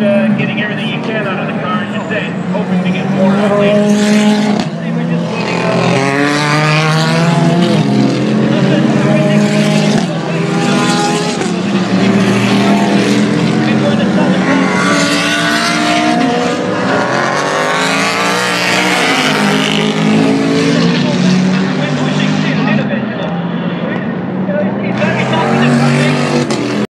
Uh, getting everything you can out of the car, as you uh, hoping to get more out.